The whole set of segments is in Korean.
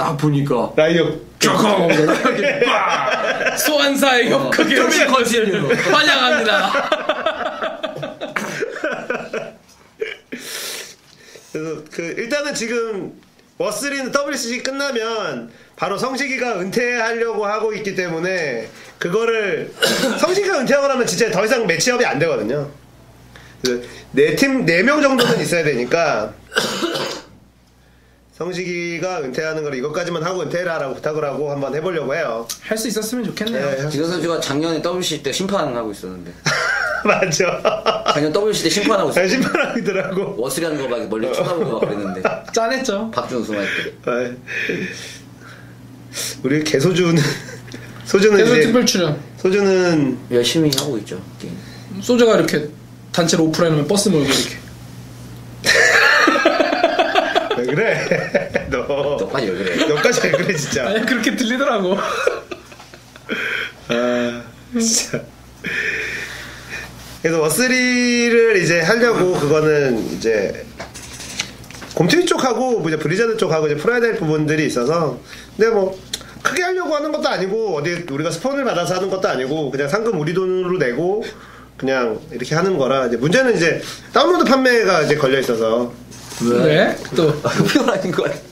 딱 보니까 이렇게 빡! 소환사의 협곡에 오신 것을 환영합니다. 그래서 그 일단은 지금 워스리는 WCG 끝나면 바로 성식이가 은퇴하려고 하고 있기 때문에 그거를 성식이가 은퇴하고 나면 진짜 더 이상 매치업이 안 되거든요. 네팀 네 명 정도는 있어야 되니까 성식이가 은퇴하는 걸 이것까지만 하고 은퇴해라라고 부탁을 하고 한번 해보려고 해요. 할 수 있었으면 좋겠네요. 네, 기성 선수가 작년에 WC 때 심판하고 있었는데 맞죠. 작년 WC 때 심판하고 있었어. 심판하더라고. 워스리하는 거 막 멀리 쳐다보고 막 그랬는데 짠했죠. 박준 우승할 때. 아, 우리 개소주는 소주는 계속 이제 특별 출연. 소주는 열심히 하고 있죠. 게임. 소저가 이렇게 단체로 오프라인 하면 버스 몰고 이렇게. 왜 그래? 너 너까지 왜 그래? 너까지 왜 그래 진짜? 아니 그렇게 들리더라고. 아 진짜. 그래서 워쓰리를 이제 하려고 그거는 이제 곰TV 쪽하고 뭐 이제 블리자드 쪽하고 이제 풀어야 될 부분들이 있어서 근데 뭐 크게 하려고 하는 것도 아니고 어디 우리가 스폰을 받아서 하는 것도 아니고 그냥 상금 우리 돈으로 내고 그냥 이렇게 하는 거라 이제 문제는 이제 다운로드 판매가 이제 걸려 있어서 왜? 또 피곤한 거 같아.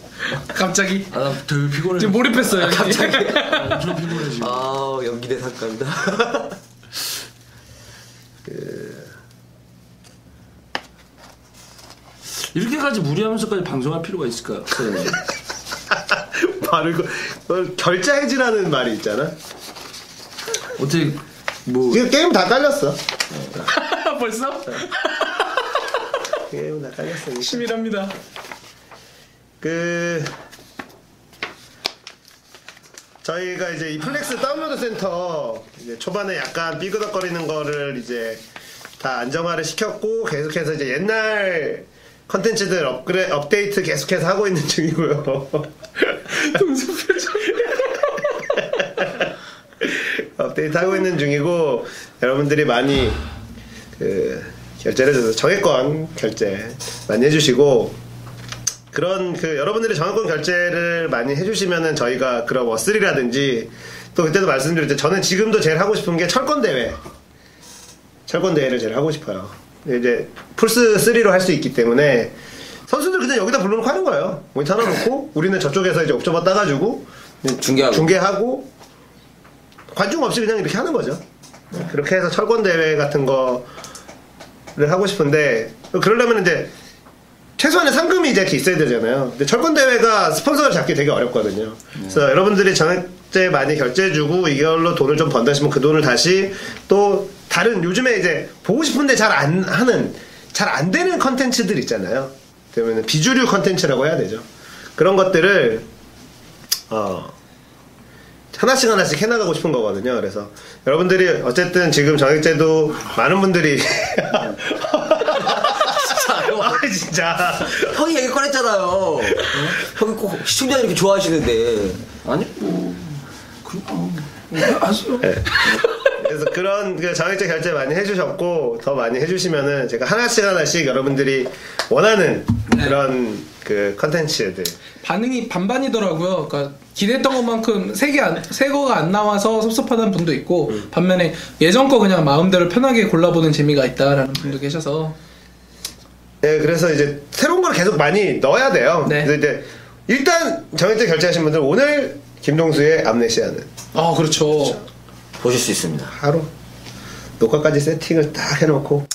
갑자기 아나 되게 피곤해 지금 몰입했어요. 갑자기. 엄청 피곤해 지금 아 연기 대상감이다. 이렇게까지 무리하면서까지 방송할 필요가 있을까요? 선생님? 바로 이거 어, 결자 해지라는 말이 있잖아. 어떻게 뭐 지금 게임 다 깔렸어. 벌써? 게임 다 깔렸으니까. 치밀합니다. 그 저희가 이제 이 플렉스 다운로드 센터 이제 초반에 약간 삐그덕거리는 거를 이제 다 안정화를 시켰고 계속해서 이제 옛날 컨텐츠들 업그레 업데이트 계속해서 하고 있는 중이고요. 업데이트 하고 있는 중이고 여러분들이 많이 그 결제를 해줘서 정액권 결제 많이 해주시고 그런 그 여러분들이 정액권 결제를 많이 해주시면은 저희가 그런 워스리라든지 또 그때도 말씀드렸죠 저는 지금도 제일 하고 싶은 게 철권 대회. 철권 대회를 제일 하고 싶어요. 이제 플스 3로 할 수 있기 때문에 선수들 그냥 여기다 불러놓고 하는 거예요. 모니터 하나 놓고 우리는 저쪽에서 이제 옵저버 따가지고 중계하고. 중계하고 관중 없이 그냥 이렇게 하는 거죠. 그렇게 해서 철권 대회 같은 거를 하고 싶은데 그러려면 이제 최소한의 상금이 이제 이렇게 있어야 되잖아요. 근데 철권 대회가 스폰서를 잡기 되게 어렵거든요. 그래서 여러분들이 정액제 많이 결제해주고 이걸로 돈을 좀 번다 싶으면 그 돈을 다시 또 다른 요즘에 이제 보고 싶은데 잘 안 하는 잘 안 되는 컨텐츠들 있잖아요. 그러면 비주류 컨텐츠라고 해야 되죠. 그런 것들을 어 하나씩 하나씩 해나가고 싶은 거거든요. 그래서 여러분들이 어쨌든 지금 정액제도 많은 분들이 아 진짜 형이 얘기 꺼냈잖아요. 형이 꼭 시청자 이렇게 좋아하시는데. 아니 뭐 그렇고 아시죠? 그래서 그런 그 정액제 결제 많이 해주셨고 더 많이 해주시면은 제가 하나씩 하나씩 여러분들이 원하는 그런 그 컨텐츠들 반응이 반반이더라고요. 그러니까 기대했던 것만큼 새게 안, 새 거가 안 나와서 섭섭하다는 분도 있고 반면에 예전 거 그냥 마음대로 편하게 골라보는 재미가 있다라는 분도 계셔서 예, 그래서 이제 새로운 걸 계속 많이 넣어야 돼요. 네. 그래서 이제 일단 정액제 결제하신 분들 오늘 김동수의 암네시아는 아 그렇죠. 보실 수 있습니다. 하루 녹화까지 세팅을 딱 해놓고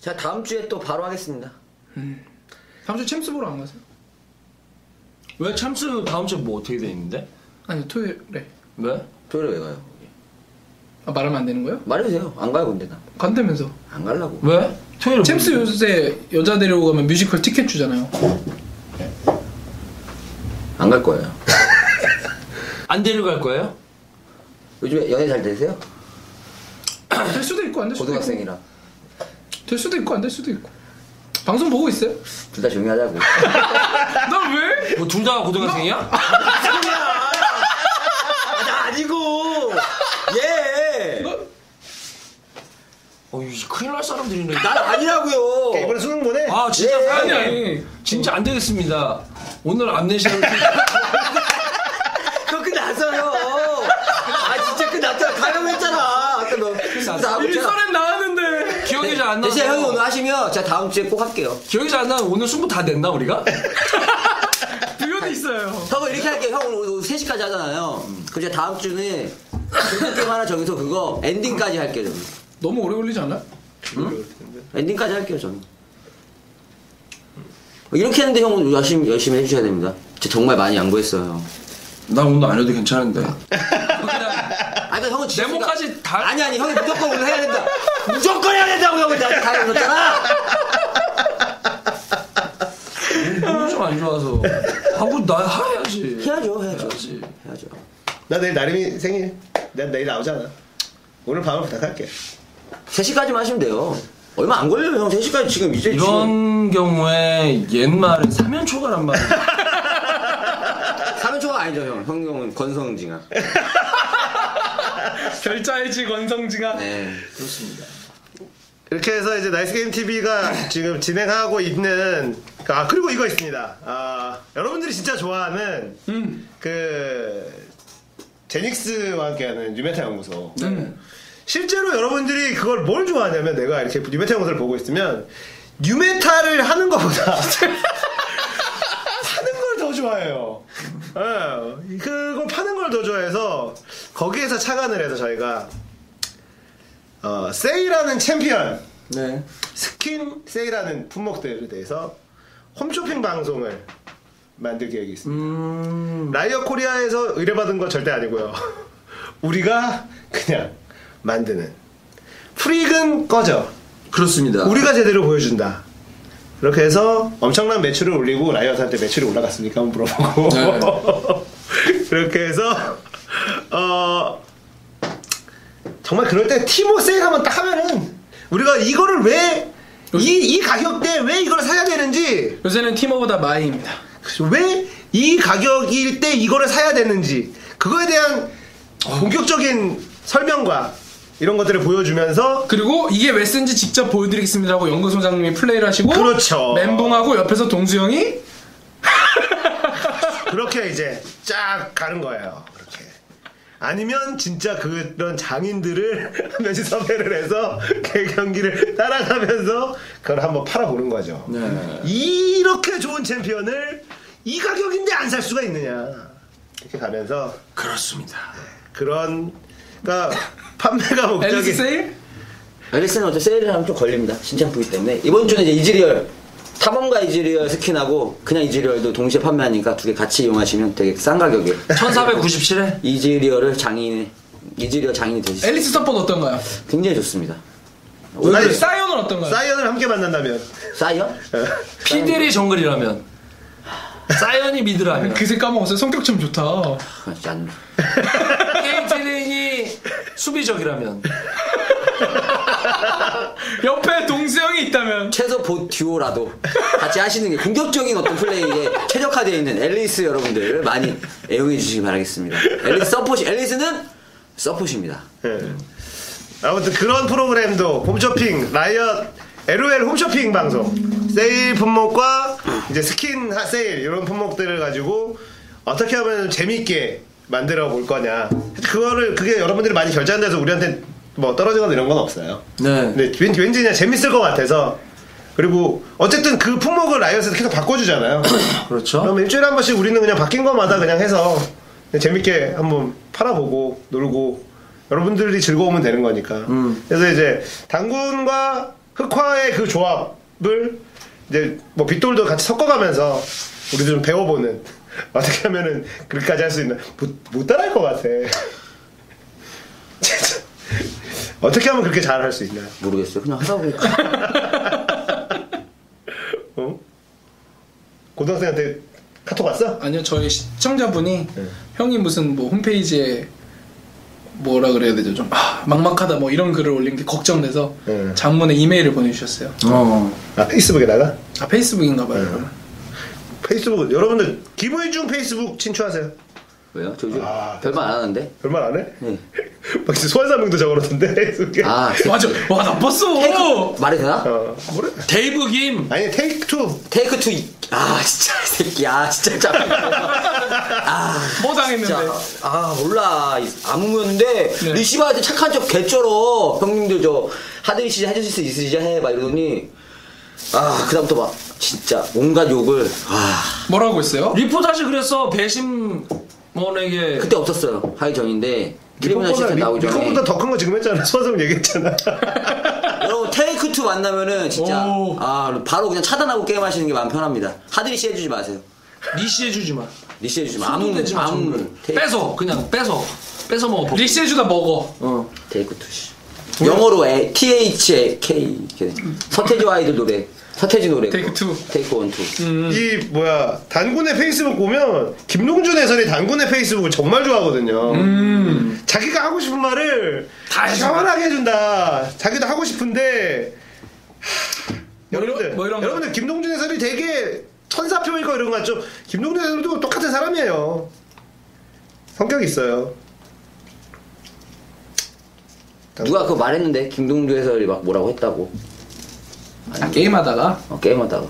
자 다음 주에 또 바로 하겠습니다. 다음 주 챔스 보러 안 가세요? 왜 참스 다음 주에 뭐 어떻게 돼 있는데? 아니 토요일에 왜? 토요일에 왜 가요? 아, 말하면 안 되는 거예요? 말해주세요. 안 가요 근데 나. 간다면서 안 가려고. 왜? 토요일에 챔스 뭐- 요새 여자 데리고 가면 뮤지컬 티켓 주잖아요. 안 갈 거예요. 안 데려갈 거예요? 요즘에 연애 잘 되세요? 될 수도 있고 안 될 수도 있고. 고등학생이라 될 수도 있고 안 될 수도 있고. 방송 보고 있어요? 둘 다 조용히 하자고. 나 왜? 뭐 둘 다 고등학생이야? 큰일 날 사람들이 있네. 난 아니라고요. 그러니까 이번에 수능 보내. 아 진짜 예. 아니 아니 진짜 안 되겠습니다. 오늘 암내시라고. 저 끝났어요. 아 진짜 그 끝났다. 가염했잖아. 아까 너. 일선엔 나왔는데 기억이 잘 안 나. 대신 형 오늘 하시면 제가 다음 주에 꼭 할게요. 기억이 잘 안 나. 오늘 승부 다 냈나 우리가? 두려도 있어요. 형은 이렇게 할게요. 형 오늘 3시까지 하잖아요. 그럼 제가 다음 주는 공포 게임 하나 정해서 그거 엔딩까지 할게요. 너무 오래 걸리지 않나요? 엔딩까지 할게요, 저는. 이렇게 했는데 형 열심히, 열심히 해주셔야 됩니다. 제가 정말 많이 양보했어요. 나 오늘 안 해도 괜찮은데. 아, 그러니까 형은 지수가- 네모까지 다- 아니, 아니, 형이 무조건 오늘 해야 된다. 무조건 해야 된다고 형은 나한테 다 해줬잖아! 몸이 좀 안 좋아서. 하고 나 해야지. 해야죠, 해야죠. 해야지. 해야죠. 나 내일 나림이 생일. 난 내일 나오잖아. 오늘 밤을 부탁할게. 3시까지만 하시면 돼요. 얼마 안 걸려요, 형. 3시까지 지금 이제 지금. 이런 경우에 옛말은 사면초가란 말이야. 사면초가 아니죠, 형. 형 형은 권선징악. 결자해지 권선징악. 네. 그렇습니다. 이렇게 해서 이제 나이스 게임 TV가 지금 진행하고 있는 아 그리고 이거 있습니다. 아 여러분들이 진짜 좋아하는 음. 그 제닉스와 함께하는 뉴메타 연구소. 네. 실제로 여러분들이 그걸 뭘 좋아하냐면 내가 이렇게 뉴메타 연구소를 보고 있으면 new meta를 하는 것보다 파는 걸 더 좋아해요. 예, 그걸 파는 걸 더 좋아해서 거기에서 착안을 해서 저희가 어, 세일하는 챔피언 네. 스킨 세일하는 품목들에 대해서 홈쇼핑 방송을 만들 계획이 있습니다. 음. 라이엇 코리아에서 의뢰받은 건 절대 아니고요. 우리가 그냥 만드는. 프릭은 꺼져. 그렇습니다. 우리가 제대로 보여준다. 그렇게 해서 엄청난 매출을 올리고 라이엇한테 매출이 올라갔습니까? 한번 물어보고. 그렇게 해서 어 정말 그럴 때 티모 세일 한번 딱 하면은 우리가 이거를 왜 이 이 가격대에 왜 이걸 사야 되는지 요새는 티모보다 마이입니다. 왜 이 가격일 때 이거를 사야 되는지 그거에 대한 본격적인 설명과 이런 것들을 보여주면서 그리고 이게 왜 쓴지 직접 보여드리겠습니다라고 연구 소장님이 플레이를 하시고 그렇죠. 멘붕하고 옆에서 동수 형이 그렇게 이제 쫙 가는 거예요. 그렇게. 아니면 진짜 그런 장인들을 한 명씩 섭외를 해서 그 경기를 따라가면서 그걸 한번 팔아보는 거죠. 네. 이렇게 좋은 챔피언을 이 가격인데 안 살 수가 있느냐. 이렇게 가면서 그렇습니다. 그런 그러니까 판매가 목적이 앨리스 세일? 앨리스는 어차피 세일을 하면 좀 걸립니다. 신장 부위 때문에. 이번 주는 이제 이즈리얼, 탐험가 이즈리얼 스킨하고 그냥 이즈리얼도 동시에 판매하니까 두 개 같이 이용하시면 되게 싼 가격에 1497에 이즈리얼을 장인의, 이즈리얼 장인이 있어요. 앨리스 서폿 어떤가요? 굉장히 좋습니다. 아니, 사이언은 어떤가요? 사이언을 함께 만난다면 사이언? 어. 피들이 정글이라면 사이언이 미드라면 그새 까먹었어요. 성격 참 좋다. 아, 진짜 안. 케이트린이 수비적이라면 옆에 동수 형이 있다면 최소 보 듀오라도 같이 하시는 게 공격적인 어떤 플레이에 최적화되어 있는 앨리스 여러분들 많이 애용해 주시기 바라겠습니다. 앨리스 서폿이, 앨리스는 서폿입니다. 예. 아무튼 그런 프로그램도 홈쇼핑 라이엇 LOL 홈쇼핑 방송 세일 품목과 이제 스킨 하- 세일 이런 품목들을 가지고 어떻게 하면 재밌게 만들어 볼 거냐 그거를 그게 여러분들이 많이 결제한다해서 우리한테 뭐 떨어지거나 이런 건 없어요. 네. 근데 왠지, 왠지 그냥 재밌을 것 같아서 그리고 어쨌든 그 품목을 라이엇에서 계속 바꿔주잖아요. 그렇죠. 그럼 일주일에 한 번씩 우리는 그냥 바뀐 것마다 그냥 해서 그냥 재밌게 한번 팔아보고 놀고 여러분들이 즐거우면 되는 거니까. 음. 그래서 이제 당군과 흑화의 그 조합을 이제 뭐 빗돌도 같이 섞어가면서 우리도 좀 배워보는 어떻게 하면은 그렇게까지 할 수 있나 못, 못 따라할 것 같아. 진짜. 어떻게 하면 그렇게 잘 할 수 있나? 모르겠어요. 그냥 하다 보니까. 어? 고등학생한테 카톡 왔어? 아니요 저희 시청자분이 네. 형이 무슨 뭐 홈페이지에 뭐라 그래야 되죠 좀 아, 막막하다 뭐 이런 글을 올린 게 걱정돼서 네. 장문에 이메일을 보내주셨어요 어. 아 페이스북에다가? 아 페이스북인가 봐요 네. 페이스북 여러분들 기부의 중 페이스북 친추하세요. 왜요? 저 요즘 아. 별말 안 하는데? 별말 안 해? 네. 막 진짜 소환사명도 적어놓던데 페이스북에. 아, 맞아 와 나빴어 테이크, 말이 되나? 어 뭐래? 데이브 김 아니 테이크 투. 테이크 투, 이- 아, 진짜, 이 새끼, 아, 진짜 참. 아, 아, 뭐 당했는데? 진짜, 아 몰라 아무였는데 네. 리시버한테 착한 척 개쩔어 형님들 저 하드리시 해주실 수 있으시죠 해막 이러더니 아 그다음부터 막 진짜 온갖 욕을 아 뭐라고 했어요? 리포타지 그랬어 배심원에게 그때 없었어요 하기 전인데 크리미널 시스템 나오기 전에 리코보다 더 큰 거 지금 했잖아. 수화성 얘기했잖아. 여러분 테이크 투 만나면은 진짜 오. 아 바로 그냥 차단하고 게임하시는 게 마음 편합니다 hard leash 해주지 마세요 leash 해주지 마. leash 해주지 마 아무무. 아무무 뺏어 그냥 뺏어 뺏어 먹어. leash 해주다 먹어. 어. 테이크 투 씨. 영어로 에, T H A K 이렇게 서태지와 아이들 노래 서태지 노래 테이크 투. 테이크 원 투. 이 뭐야 단군의 페이스북 보면 김동준 해설이 단군의 페이스북을 정말 좋아하거든요. 음. 자기가 하고 싶은 말을 다. 시원하게 해준다. 자기도 하고 싶은데 하, 뭐 여러분들 뭐 이런 거. 여러분들 김동준 해설이 되게 천사표이고 이런 거 같죠? 김동준 해설도 똑같은 사람이에요. 성격이 있어요. 누가 그거 말했는데 김동주 해설이 막 뭐라고 했다고 아, 게임하다가 어, 게임하다가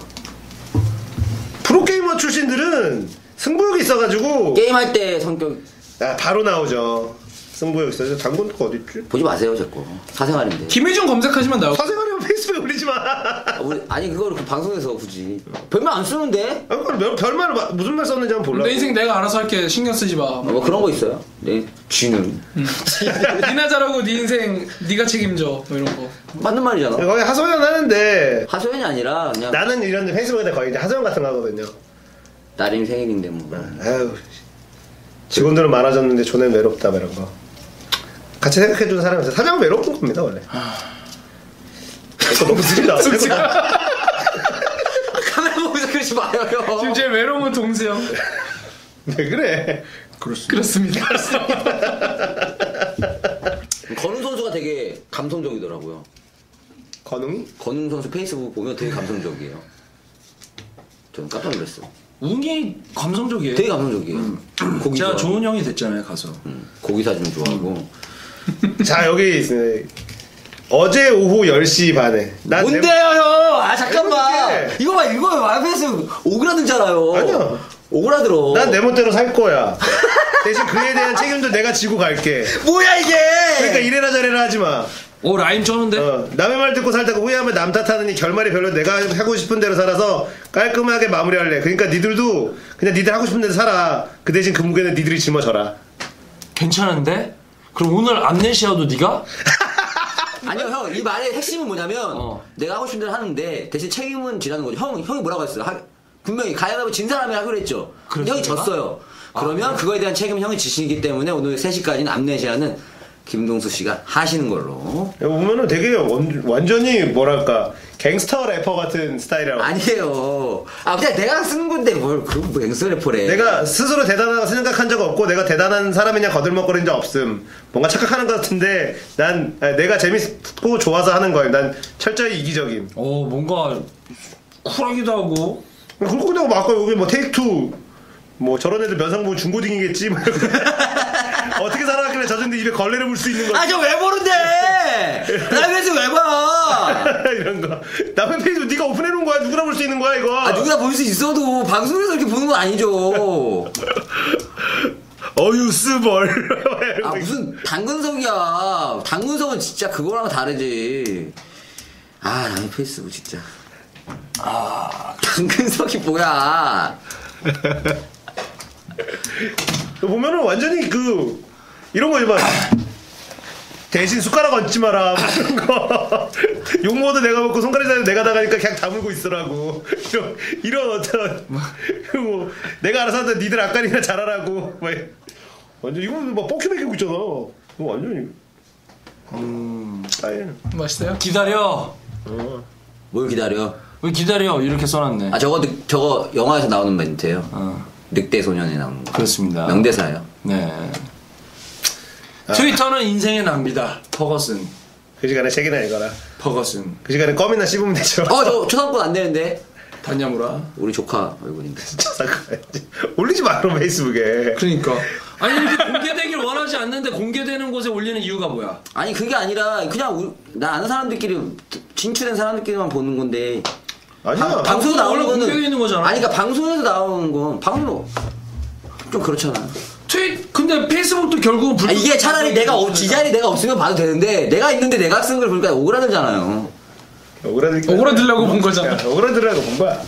프로게이머 출신들은 승부욕이 있어가지고 게임할 때 성격 아, 바로 나오죠. 승부욕 있어요. 단군 거 어딨지? 보지 마세요 제거 사생활인데 김희중 검색하시면 나올 사생활 마. 아, 우리, 아니 그걸 그 방송에서 굳이 별말 안 쓰는데 아, 그걸 몇- 별말 마- 무슨 말 썼는지 한번 몰라. 내 인생 내가 알아서 할게 신경 쓰지 마. 어, 뭐 그런 거 있어요 네 쥐는 니나 잘하고 네 인생 네가 책임져 뭐 이런 거. 맞는 말이잖아 거의 하소연 하는데 하소연이 아니라 그냥 나는 이런 페이스북에 거의 이제 하소연 같은 거 하거든요. 나름 생일인데 뭐 아유 직원들은 많아졌는데 존엔 외롭다 뭐 이런 거. 같이 생각해주는 사람이 있어요. 사장은 외로운 겁니다 원래. 이거 너무 느리다. 카메라 보면서 그러지 마요 형 지금 제일 외로움은 동수 형. 왜 그래? 그렇습니다. 건웅 선수가 되게 감성적이더라고요 건웅이? 건웅 선수 페이스북 보면 되게 감성적이에요 저는 깜짝 놀랐어요 웅이 감성적이에요. 되게 감성적이에요 고기 제가 좋아하고, 좋은 형이 됐잖아요 가서. 음, 고기 사진 좋아하고 자 여기 있어요. 어제 오후 10시 반에. 난 내- 뭔데요 형? 아 잠깐만. 이거 봐 이거 와이프에서 오그라들잖아요 아니야. 오그라들어 난 내 멋대로 살 거야. 대신 그에 대한 책임도 내가 지고 갈게. 뭐야 이게 그러니까 이래라 저래라 하지 마. 오 라임 쩌는데. 어, 남의 말 듣고 살다가 후회하면 남 탓하느니 결말이 별로 내가 하고 싶은 대로 살아서 깔끔하게 마무리할래. 그러니까 니들도 그냥 니들 하고 싶은 대로 살아. 그 대신 그 무게는 니들이 짊어져라. 괜찮은데? 그럼 오늘 암네시아도 네가? 아니요 형 이 말의 핵심은 뭐냐면 어. 내가 하고 싶은 대로 하는데 대신 책임은 지라는 거죠 형, 형이 뭐라고 했어요 하- 분명히 가야하면 진 사람이 하기로 했죠 그랬어요, 형이? 졌어요 아, 그러면 그래? 그거에 대한 책임은 형이 지시기 때문에 오늘 3시까지는 암네시아는 김동수 씨가 하시는 걸로 보면은 되게 원- 완전히 뭐랄까 갱스터 래퍼 같은 스타일이라고. 아니에요 아 그냥 내가 쓰는 건데 뭘 그런 뭐 앵서 래퍼래 내가 스스로 대단하다고 생각한 적 없고 내가 대단한 사람이냐 거들먹거린 적 없음. 뭔가 착각하는 것 같은데 난 아, 내가 재밌고 좋아서 하는 거예요. 난 철저히 이기적임. 어 뭔가 쿨하기도 하고. 그렇고 뭐 아까 여기 뭐 테이크 투. 뭐 저런 애들 면상 보면 중고딩이겠지. 어떻게 살아갔길래 저 정도 입에 걸레를 물 수 있는 거지. 아저 왜 보는데 라이브에서 왜 봐 이런 거. 남의 페이스북 네가 오픈해 놓은 거야. 누구나 볼 수 있는 거야 이거. 아 누구나 볼 수 있어도 방송에서 이렇게 보는 건 아니죠 어유 스벌. 아 무슨 당근석이야 당근석은 진짜 그거랑 다르지 아 남의 페이스북 진짜 아 당근석이 뭐야 보면은 완전히 그 이런 거 봐. 대신 숟가락 얹지 마라. 이런 거. 욕먹어도 내가 먹고 손가락 자도 내가 나가니까 그냥 다물고 있으라고. 이런 이런 어떤 뭐. 내가 알아서 한다 니들 아까리나 잘하라고. 막 완전 이건 막 뻑큐 먹이고 있잖아. 이거 완전히. 음. 아예. 맛있어요? 기다려. 뭘 기다려? 왜 기다려? 이렇게 써놨네. 아 저거 늑- 저거 영화에서 나오는 멘트예요. 어, 늑대 소년에 나오는 거. 그렇습니다. 명대사예요. 네. 트위터는 인생의 낭비다. 퍼거슨. 그 시간에 책이나 읽어라 퍼거슨. 그 시간에 껌이나 씹으면 되죠 어 저 초상권 안 되는데 다냐무라. 우리 조카 얼굴인데 잠깐만야지. 올리지 마 그럼 페이스북에 그러니까. 아니 공개되길 원하지 않는데 공개되는 곳에 올리는 이유가 뭐야? 아니 그게 아니라 그냥 우리- 나 아는 사람들끼리 진출된 사람들끼리만 보는 건데 아니야 방송 원래 나오는 거는 공개돼 있는 거잖아. 아니 그러니까 방송에서 나오는 건 방송으로 좀 그렇잖아. 근데 페이스북도 결국은 불 아, 이게 차라리 내가 없, 지자리 내가 없으면 봐도 되는데 내가 있는데 내가 쓴 걸 보니까 오그라들잖아요. 오그라들 오그라들려고 본 거잖아. 오그라들라고 본 거야.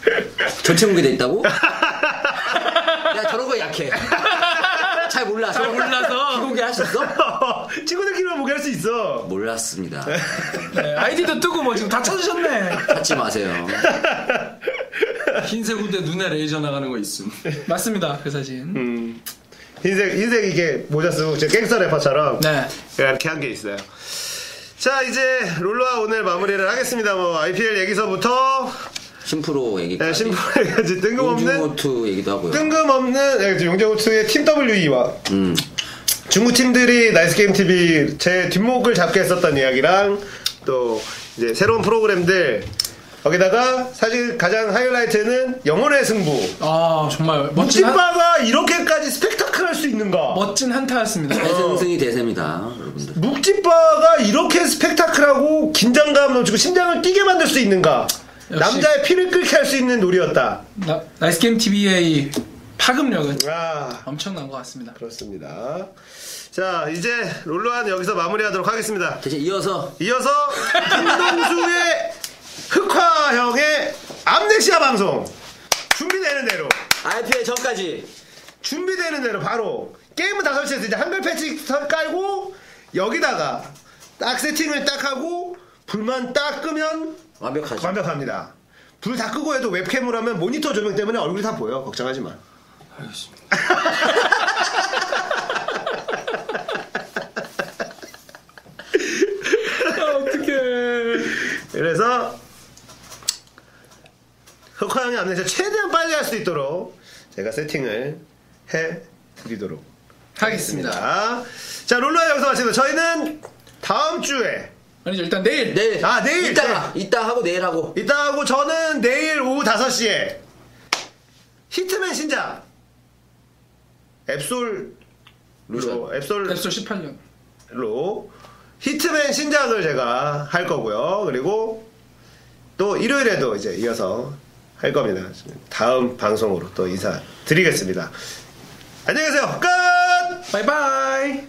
전체 공개돼 있다고? 내가 저런 거 약해. 잘 몰라. 잘 몰라서. 비공개 할수 있어? 친구들끼리만 보게 할 수 있어. 몰랐습니다. 네, 아이디도 뜨고 뭐 지금 다 찾으셨네. 찾지 마세요. 흰색 후대 눈에 레이저 나가는 거 있음. 맞습니다. 그 사진. 음. 흰색 흰색 이게 모자 쓰고 제 갱스터 래퍼처럼 네. 이렇게 한 게 있어요. 자 이제 롤러와 오늘 마무리를 하겠습니다. 뭐 IPL 얘기서부터 심프로 네, 얘기까지. 심플하게까지 뜬금없는 용쟁호투 얘기도 하고요. 뜬금없는 네, 용쟁호투의 팀 WE와 음. 중국 팀들이 나이스 게임 TV 제 뒷목을 잡게 했었던 이야기랑 또 이제 새로운 프로그램들 거기다가 사실 가장 하이라이트는 영혼의 승부. 아 정말 멋진 한, 묵찌빠가 이렇게까지 스펙타클할 수 있는가? 멋진 한타였습니다. 대승승이 대세입니다, 여러분들. 묵찌빠가 이렇게 스펙타클하고 긴장감 넘치고 심장을 뛰게 만들 수 있는가? 역시. 남자의 피를 끓게 할 수 있는 놀이였다. 나, 나이스 게임 TV의 파급력은 아, 엄청난 것 같습니다. 그렇습니다. 자, 이제 롤러와 여기서 마무리하도록 하겠습니다. 대신 이어서 이어서 김동수의 흑화형의 암네시아 방송 준비되는 대로 IPL 전까지 준비되는 대로 바로 게임은 다 설치해서 이제 한글 패치 설 깔고 여기다가 딱 세팅을 딱 하고 불만 딱 끄면 완벽하죠. 완벽합니다. 불 다 끄고 해도 웹캠으로 하면 모니터 조명 때문에 얼굴이 다 보여. 걱정하지 마. 알겠습니다. 어떡해. 그래서 흑화형의 암내에서 최대한 빨리 할 수 있도록 제가 세팅을 해 드리도록 하겠습니다. 자, 자 롤러 여기서 마치고 저희는 다음 주에 아니죠 일단 내일 내일. 아, 내일, 이따가 이따 하고 내일 하고. 이따 하고 저는 내일 오후 5시에 히트맨 신작 앱솔 로 앱솔 앱솔 18년. 로 히트맨 신작을 제가 할 거고요. 그리고 또 일요일에도 이제 이어서 할 겁니다. 다음 방송으로 또 인사드리겠습니다. 안녕히 계세요. 끝! 바이바이!